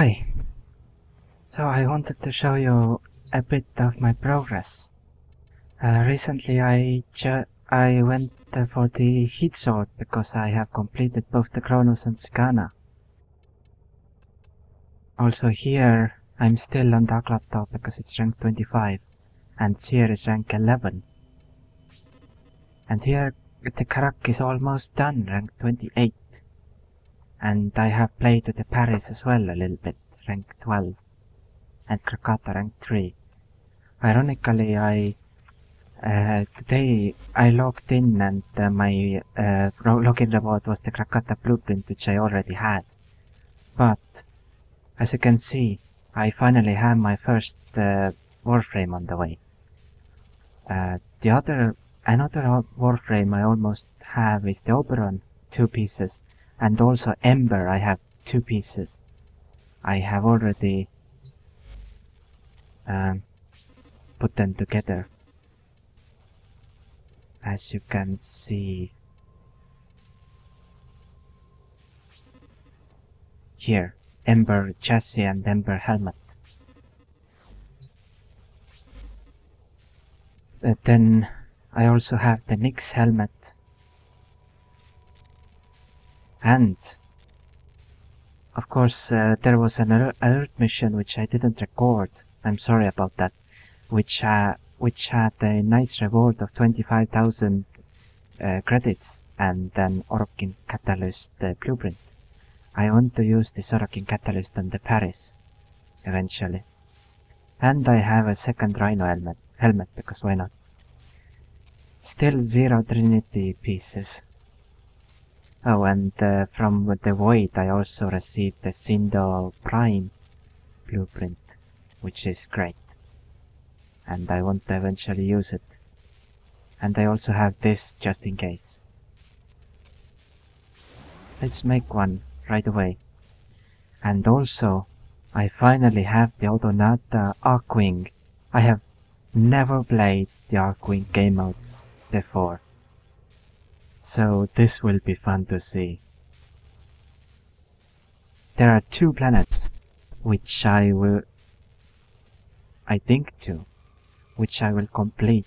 Hi. So I wanted to show you a bit of my progress. Uh, recently I I went for the Heat Sword because I have completed both the Cronus and Skana. Also here I'm still on Dark Laptop because it's rank 25 and Seer is rank 11. And here the Karak is almost done, rank 28. And I have played with the Paris as well a little bit, rank 12. And Krakata rank 3. Ironically, I uh, today I logged in and uh, my uh, login reward was the Krakata blueprint which I already had. But as you can see, I finally have my first uh, Warframe on the way. Uh, the other, another Warframe I almost have is the Oberon, two pieces, and also Ember I have two pieces. I have already um, put them together. As you can see here, Ember chassis and Ember helmet. Uh, then I also have the Nyx helmet and of course uh, there was an alert mission which I didn't record I'm sorry about that which uh, which had a nice reward of 25,000 uh, credits and an Orokin Catalyst uh, blueprint. I want to use this Orokin Catalyst on the Paris eventually. And I have a second Rhino helmet, helmet because why not? Still zero Trinity pieces. Oh, and uh, from the Void I also received the Sindo Prime blueprint, which is great and I want to eventually use it. And I also have this just in case. Let's make one right away. And also, I finally have the Odonata Archwing. I have never played the Archwing game mode before. So this will be fun to see. There are two planets, which I will... I think two which I will complete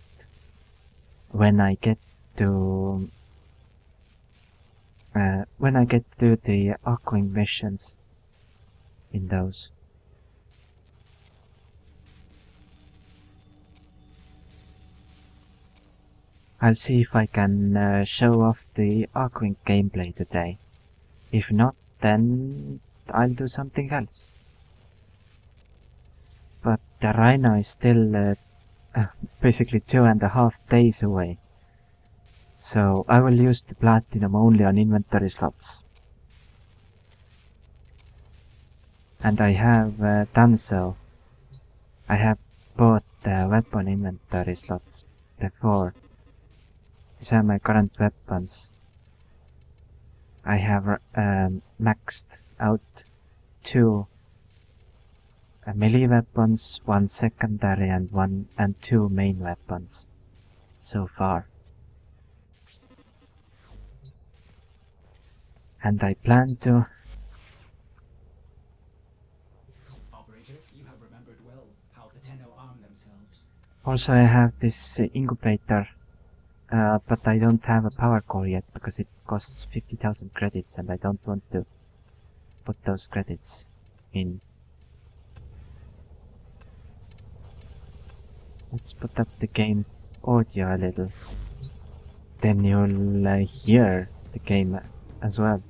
when I get to uh, when I get to the Archwing missions in those. I'll see if I can uh, show off the Archwing gameplay today. If not, then I'll do something else. But the Rhino is still uh, basically two and a half days away. So I will use the platinum only on inventory slots. And I have uh, done so. I have bought the weapon inventory slots before. These are my current weapons. I have um, maxed out two melee weapons, one secondary and one and two main weapons so far. And I plan to Operator, you have remembered well how the Tenno arm themselves. Also I have this uh, incubator uh, but I don't have a power core yet because it costs 50,000 credits and I don't want to put those credits in Let's put up the game audio a little. Then you'll uh, hear the game as well.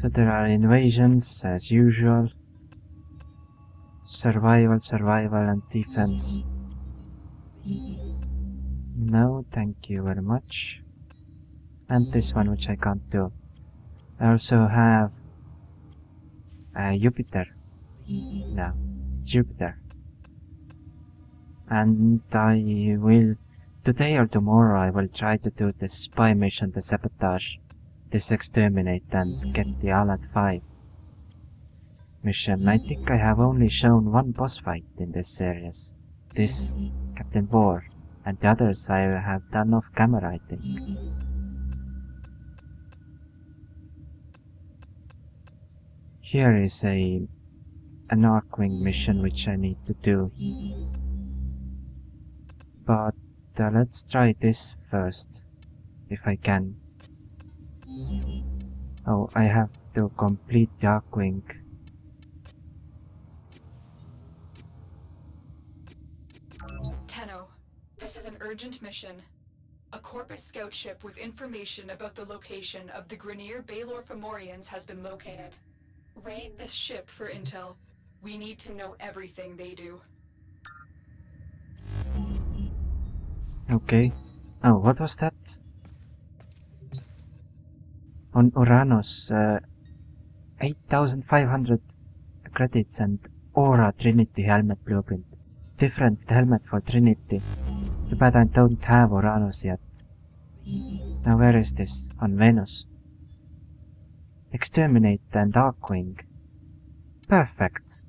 So there are invasions as usual. Survival, survival and defense. No, thank you very much. And this one which I can't do. I also have uh, Jupiter. No, Jupiter. And I will, today or tomorrow, I will try to do the spy mission, the sabotage, this exterminate and get the Alad 5 Mission. I think I have only shown one boss fight in this series. This Captain Vor, and the others I have done off camera, I think. Here is a an Archwing mission which I need to do. But uh, let's try this first, if I can. Oh, I have to complete the Archwing urgent mission. A Corpus scout ship with information about the location of the Grineer Balor Fomorians has been located. Raid this ship for intel. We need to know everything they do. Okay. Oh, what was that? On Uranus, uh, 8500 credits and Aura Trinity helmet blueprint. Different helmet for Trinity. Too bad I don't have Uranus yet. Now where is this? On Venus. Exterminate and Darkwing. Perfect.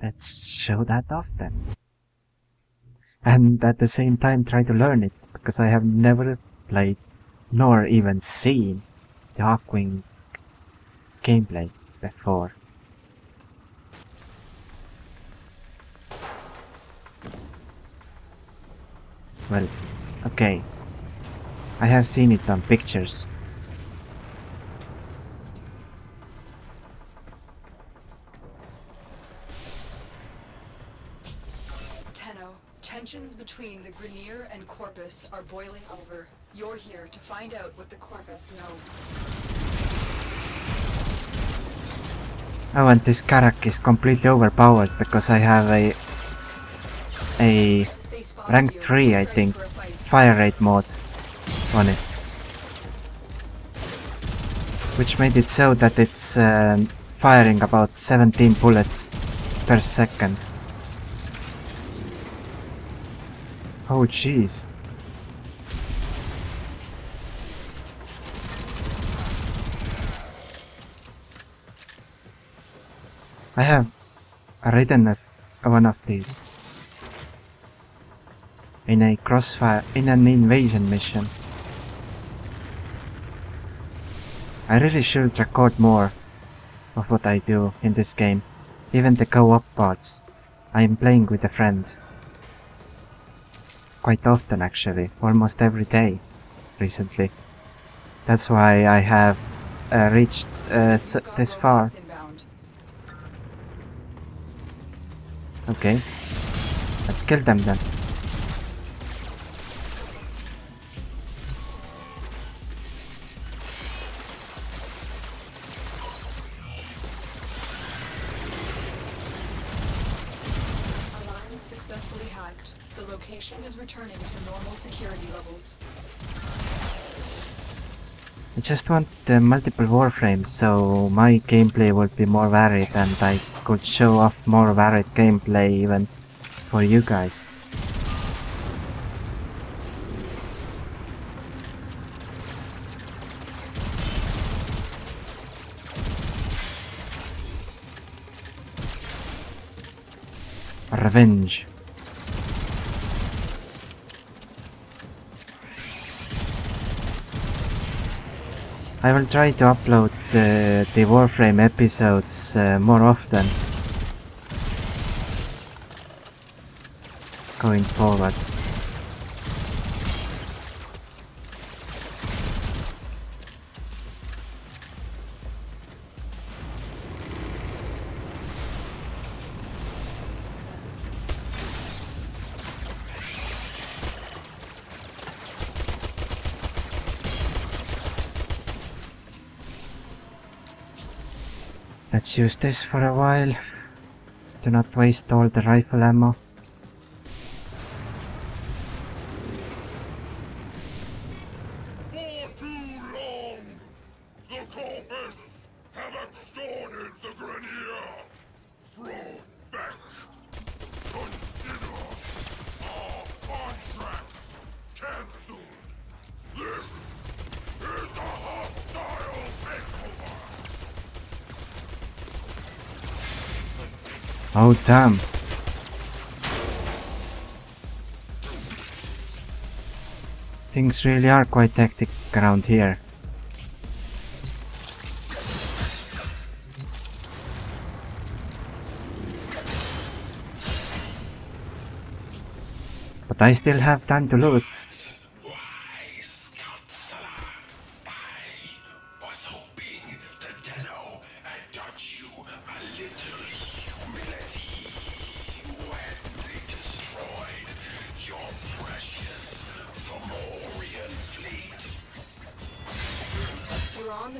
Let's show that off then. And at the same time try to learn it, because I have never played nor even seen Darkwing gameplay before. Well, okay. I have seen it on pictures. Tenno, tensions between the Grineer and Corpus are boiling over. You're here to find out what the Corpus know. Oh, and this Karak is completely overpowered because I have a a Rank three, I think. fire rate mod on it. Which made it so that it's um, firing about 17 bullets per second. Oh jeez. I have a, one of these in a crossfire in an invasion mission. I really should record more of what I do in this game, even the co-op parts. I am playing with a friend. Quite often actually, almost every day recently. That's why I have uh, reached uh, this far. Okay. Let's kill them then. Location is returning to normal security levels. I just want uh, multiple warframes so my gameplay will be more varied and I could show off more varied gameplay even for you guys. Revenge. I will try to upload uh, the Warframe episodes uh, more often. Going forward. Let's use this for a while. Do not waste all the rifle ammo. damn. Things really are quite hectic around here. But I still have time to loot.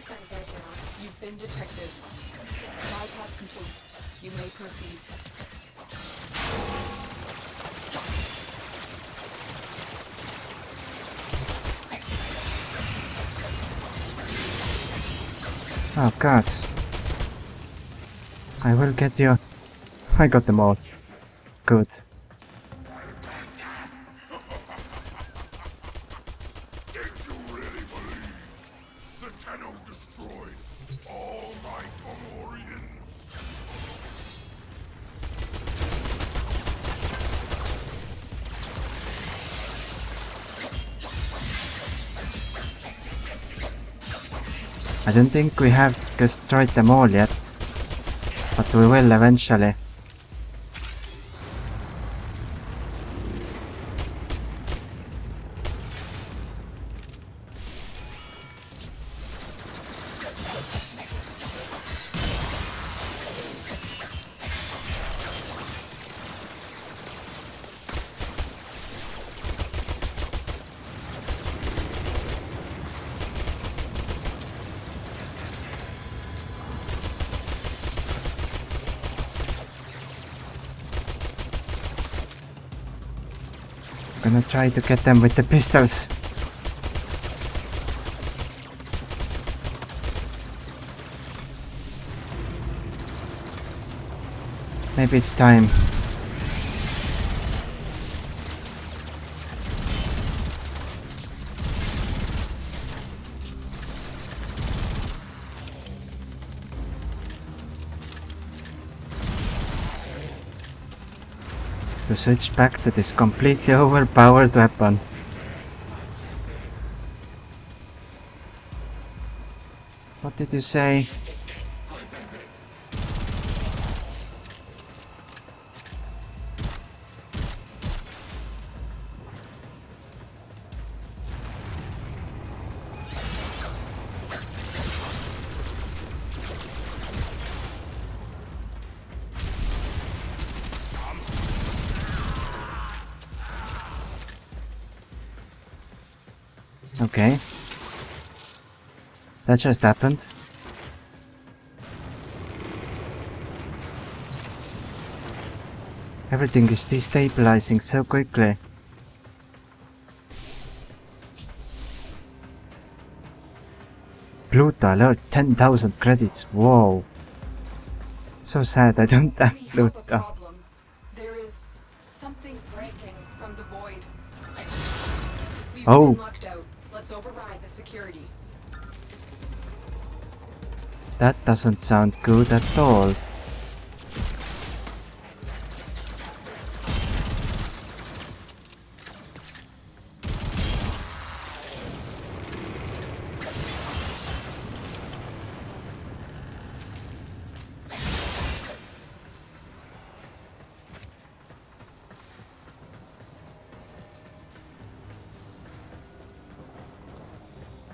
Sensors now. You've been detected. Bypass complete. You may proceed. Oh god. I will get you. I got them all. Good. I don't think we have destroyed them all yet. But we will eventually. I'm gonna try to get them with the pistols. Maybe it's time. To switch back to completely overpowered weapon. What did you say? Okay. That just happened. Everything is destabilizing so quickly. Pluto alert, 10,000 credits, whoa. So sad I don't have Pluto. There is something breaking from the void. Oh. That doesn't sound good at all.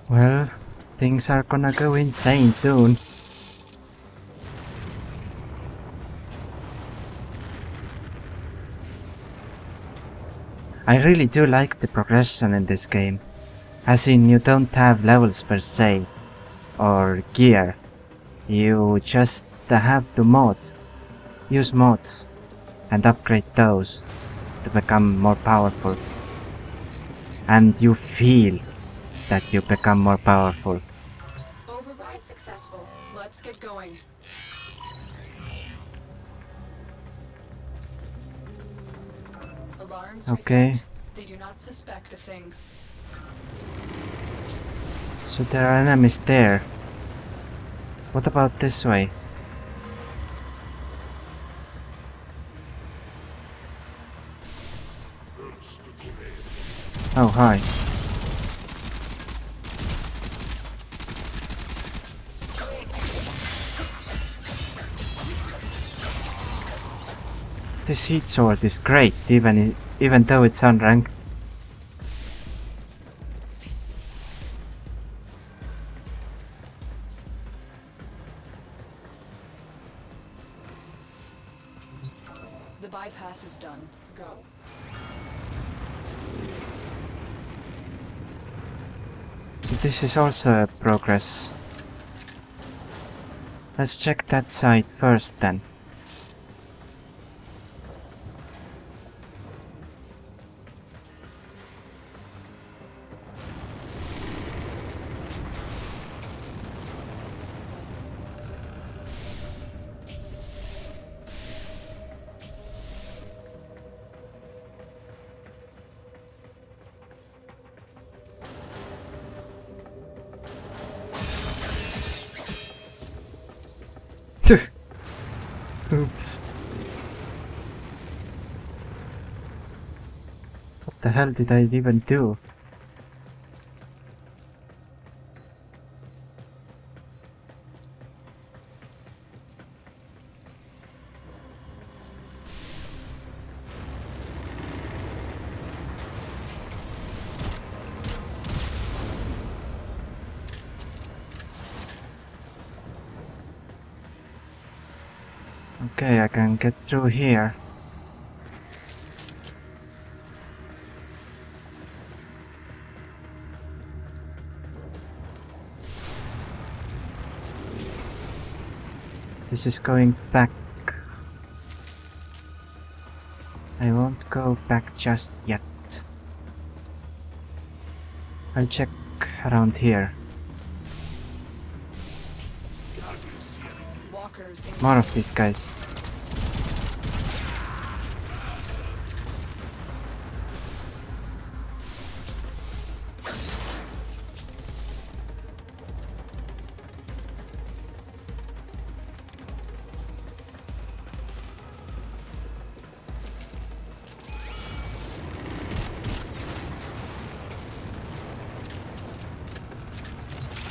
Well, things are gonna go insane soon. I really do like the progression in this game. As in, you don't have levels per se, or gear. You just have to mod, use mods, and upgrade those to become more powerful. And you feel that you become more powerful. Going. Alarms Okay. They do not suspect a thing. So there are enemies there. What about this way? Oh, hi. This heat sword is great, even even though it's unranked. The bypass is done. Go. This is also a progress. Let's check that side first then. The hell did I even do? Okay, I can get through here. This is going back. I won't go back just yet. I'll check around here. More of these guys.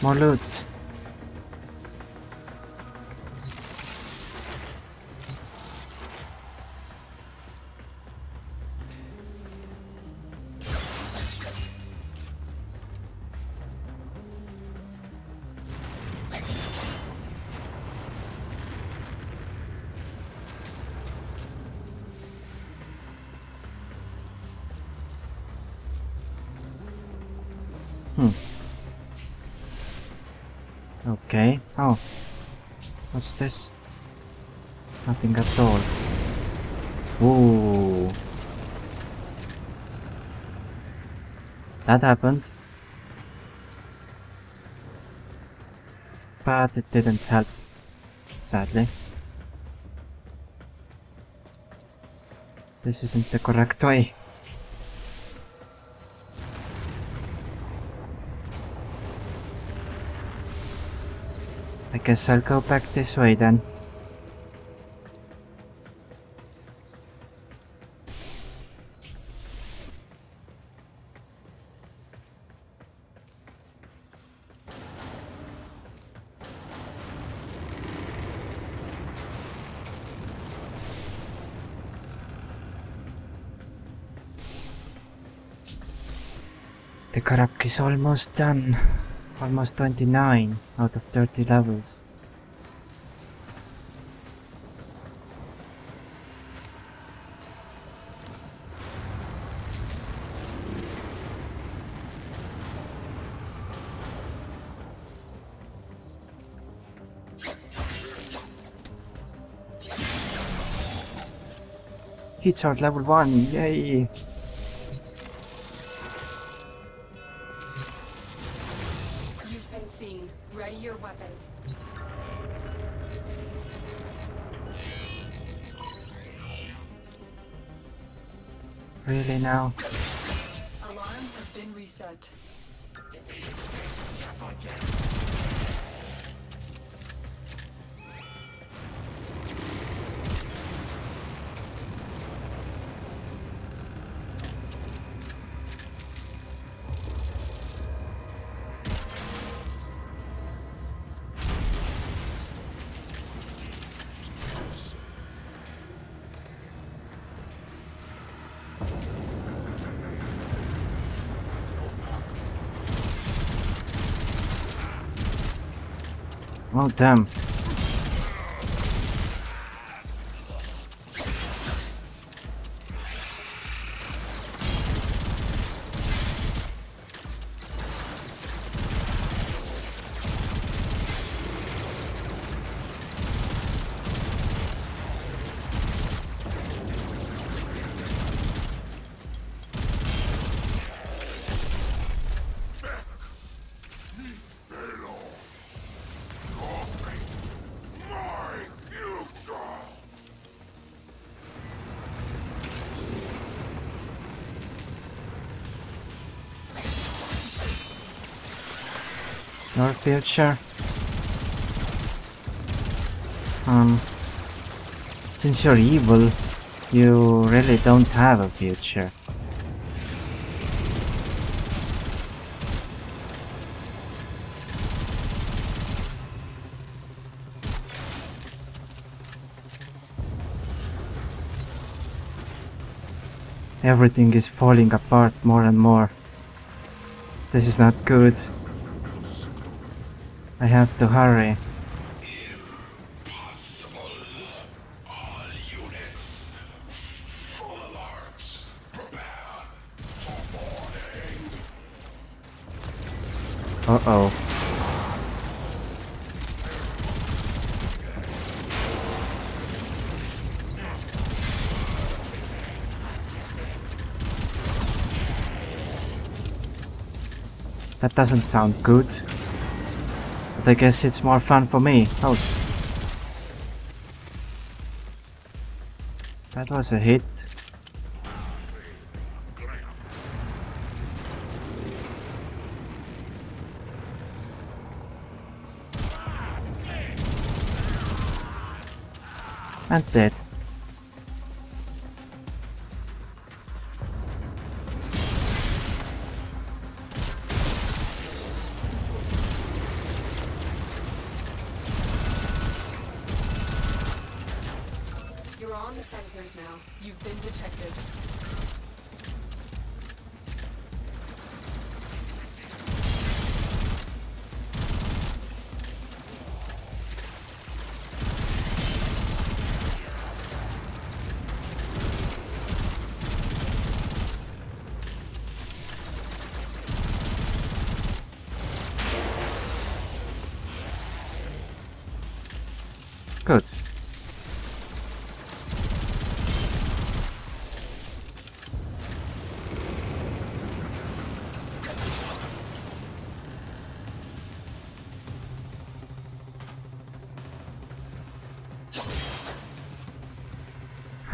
More That happened. But it didn't help, sadly. This isn't the correct way. I guess I'll go back this way then. Is almost done. Almost 29 out of 30 levels. Hits are level 1, yay! Really now? Alarms have been reset. Oh damn. Your future? Um, since you're evil, you really don't have a future. Everything is falling apart more and more. This is not good. I have to hurry. Uh-oh. That doesn't sound good. I guess it's more fun for me. Oh. That was a hit. And dead.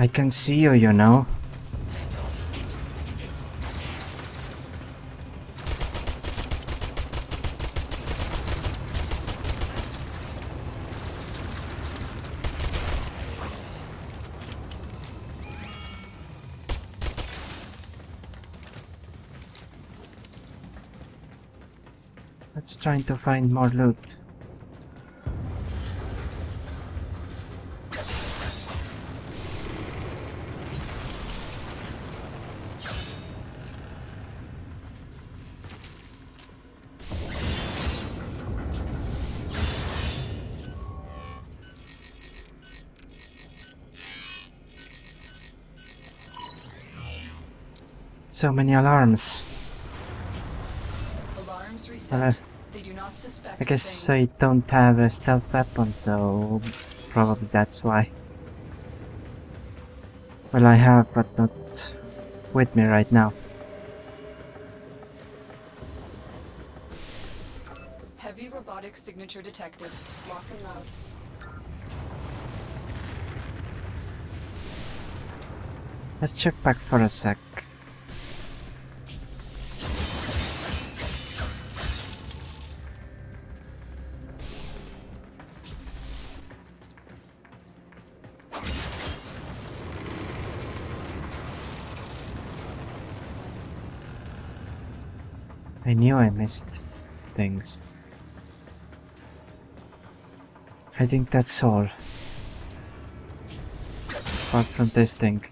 I can see you, you know. Let's try to find more loot. So many alarms. Alarms reset. Uh, they do not suspect I guess. I don't have a stealth weapon, so probably that's why. Well, I have, but not with me right now. Heavy robotic signature detected. Lock and load. Let's check back for a sec. I knew I missed things. I think that's all. Apart from this thing.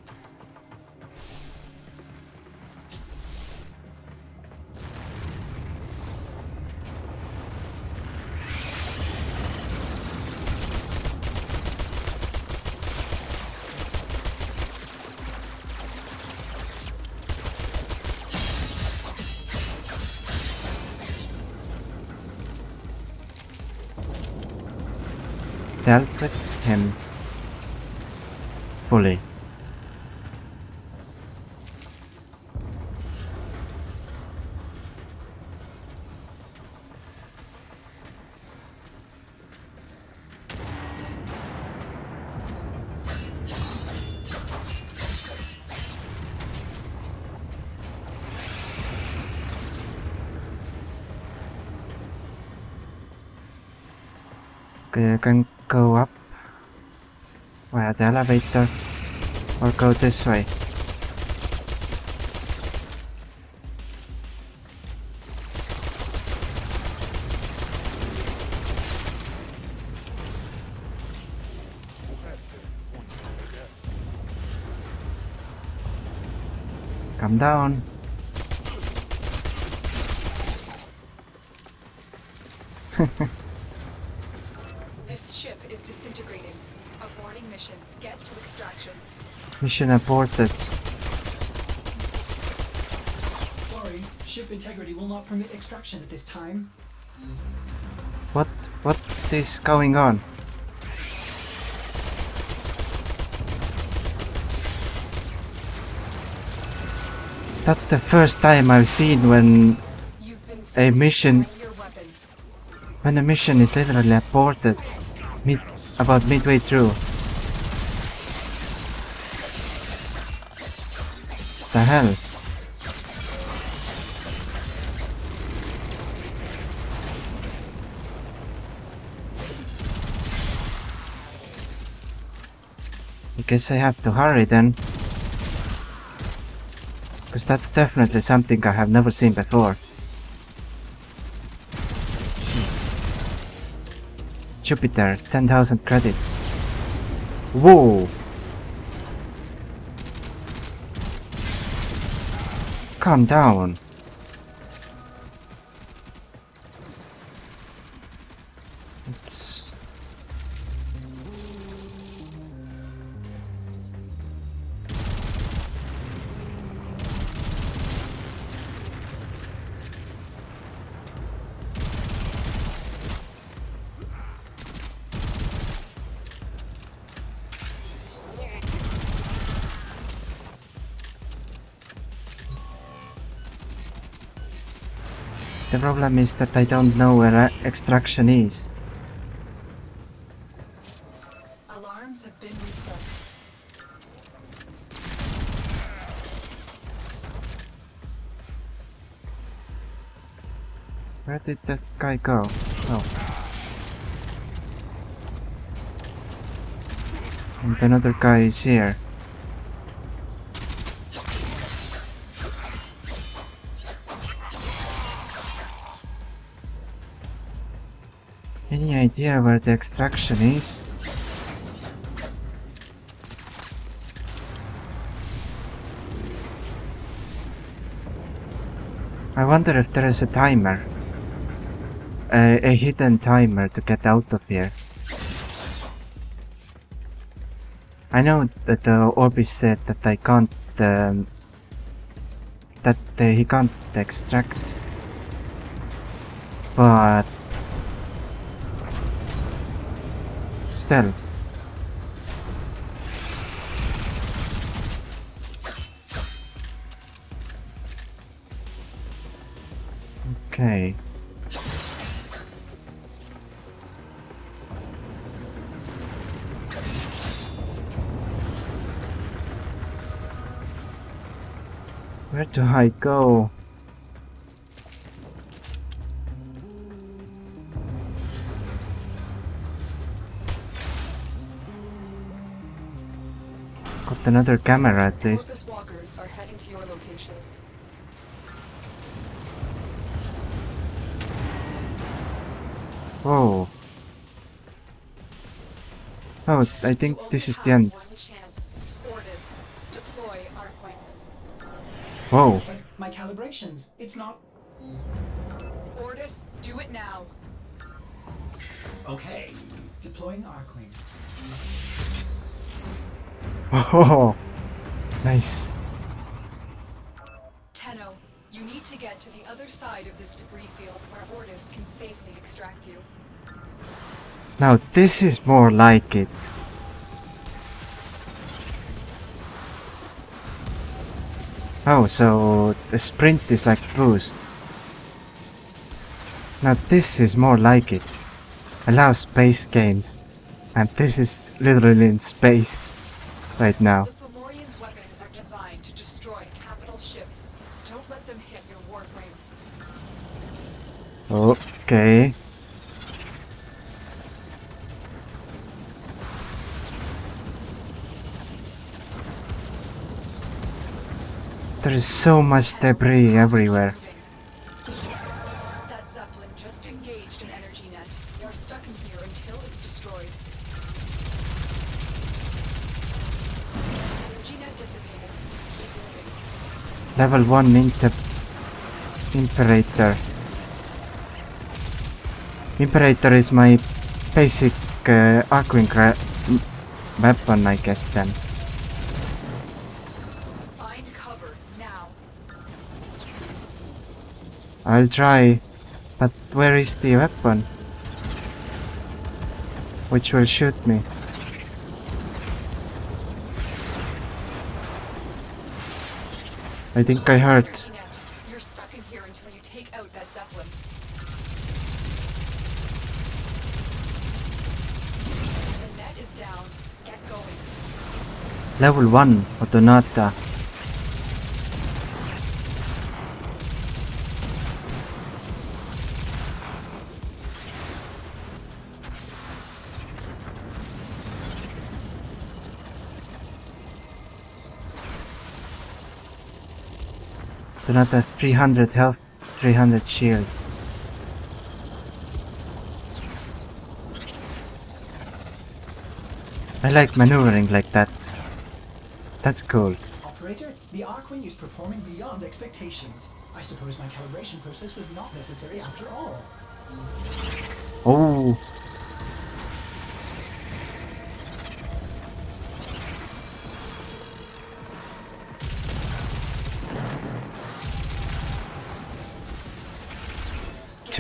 Dealt with him fully. Elevator or go this way. Come down. This ship is disintegrating. Aborting mission. Get to extraction. Mission aborted. Sorry, ship integrity will not permit extraction at this time. What what is going on? That's the first time I've seen when a mission Ready your weapon. when a mission is literally aborted mid about midway through. The hell? I guess I have to hurry then. Because that's definitely something I have never seen before. Jeez. Jupiter, 10,000 credits. Whoa! Calm down. The problem is that I don't know where extraction is. Alarms have been reset. Where did that guy go? Oh. And another guy is here. Where the extraction is? I wonder if there is a timer. A, a hidden timer to get out of here. I know that the Ordis said that I can't... Um, that uh, he can't extract. But... Still. Okay. Where do I go? Got another camera at least. Corpus walkers are heading to your location. Whoa. Oh, I think this is the end. have One chance. Ordis, deploy Archwing. Whoa. My calibrations, it's not. Ordis, do it now. Okay, deploying Archwing. Oh, nice. Tenno, you need to get to the other side of this debris field where Ordis can safely extract you. Now this is more like it. Oh, so the sprint is like boost. Now this is more like it. Allow space games. And this is literally in space right now. The Fomorians' weapons are designed to destroy capital ships. Don't let them hit your warframe. Okay. There is so much debris everywhere. Level 1 inter Imperator. Imperator is my basic uh, weapon, I guess then. Find cover now. I'll try. But where is the weapon? Which will shoot me. I think I heard. You're stuck in here until you take out that Zeppelin. The net is down. Get going. Level 1 Odonata. Odonata has 300 health, 300 shields. I like maneuvering like that. That's cool. Operator, the Archwing is performing beyond expectations. I suppose my calibration process was not necessary after all. Oh.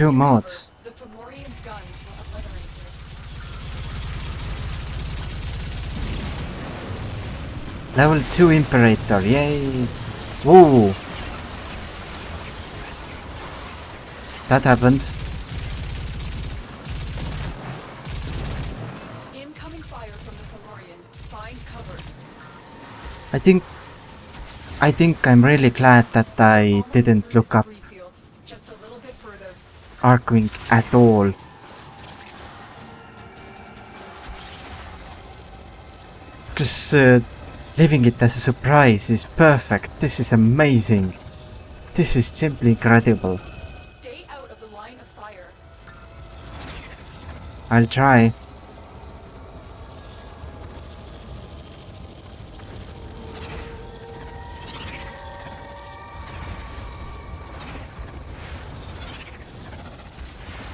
Two mods. cover. The Fomorians' guns will obliterate you. Level 2 Imperator, yay! Woo! That happened. Incoming fire from the Fomorian. Find cover. I think... I think I'm really glad that I didn't look up Archwing at all. Because uh, leaving it as a surprise is perfect. This is amazing. This is simply incredible. Stay out of the line of fire. I'll try.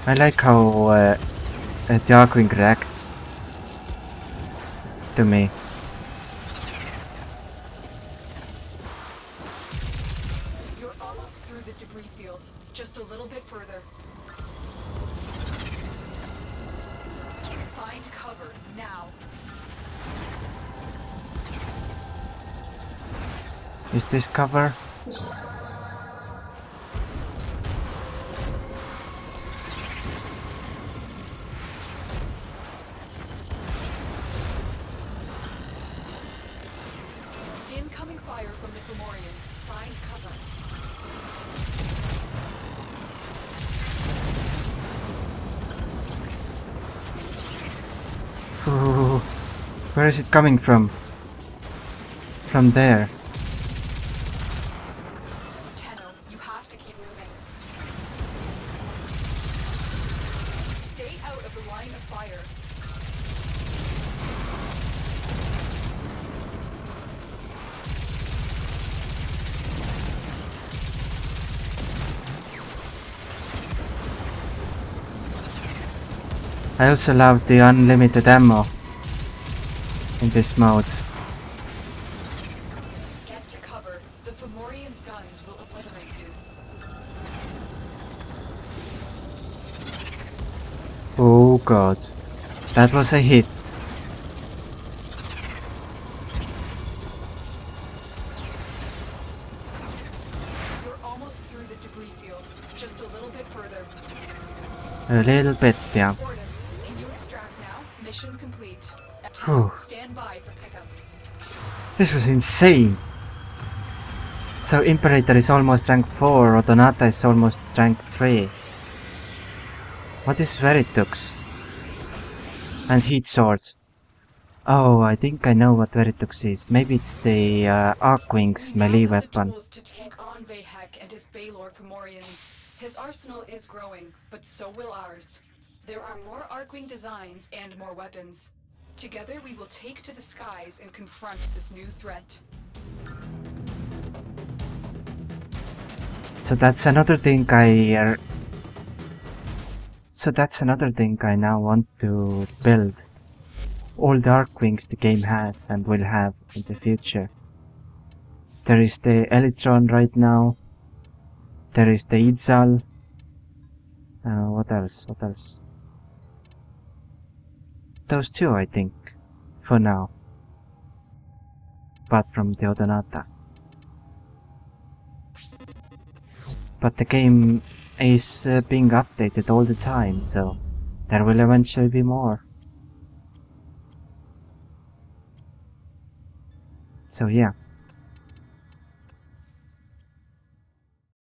I like how uh, uh, the reacts to me. You're almost through the debris field. Just a little bit further. Find cover now. Is this cover? It coming from? From there. Tenno, you have to keep moving. Stay out of the line of fire. I also love the unlimited ammo in this mode. Get to cover. The Fomorian's guns will obliterate you. Oh god. That was a hit. You're almost through the debris field. Just a little bit further. A little bit, yeah. Ordis, can you extract now? Mission complete. Whew. This was insane. So Imperator is almost rank 4, Odonata is almost rank 3. What is Veritux? And Heat Sword. Oh, I think I know what Veritux is. Maybe it's the uh, Archwings We melee now have the weapon. to take on and his arsenal is growing, but so will ours. There are more Archwing designs and more weapons. Together we will take to the skies and confront this new threat. So that's another thing I... So that's another thing I now want to build. All the Archwings the game has and will have in the future. There is the Elytron right now. There is the Itzal. Uh, what else? What else? Those two, I think, for now. Apart from the Odonata. But the game is uh, being updated all the time, so there will eventually be more. So yeah.